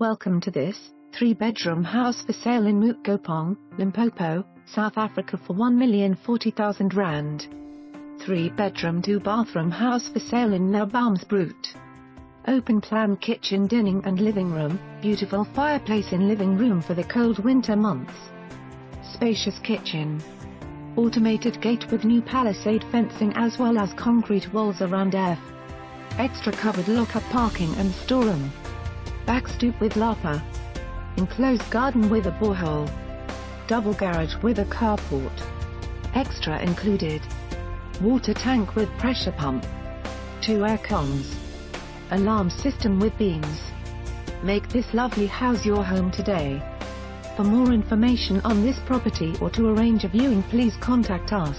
Welcome to this three-bedroom house for sale in Mookgopong, Limpopo, South Africa for 1,040,000 rand. Three-bedroom two-bathroom house for sale in Naboomspruit. Open plan kitchen dining and living room, beautiful fireplace in living room for the cold winter months. Spacious kitchen. Automated gate with new palisade fencing as well as concrete walls around erf. Extra covered lock-up parking and storeroom. Back stoep with lapa. Enclosed garden with a borehole. Double garage with a carport. Extra included. Water tank with pressure pump. Two air cons. Alarm system with beams. Make this lovely house your home today. For more information on this property or to arrange a viewing please contact us.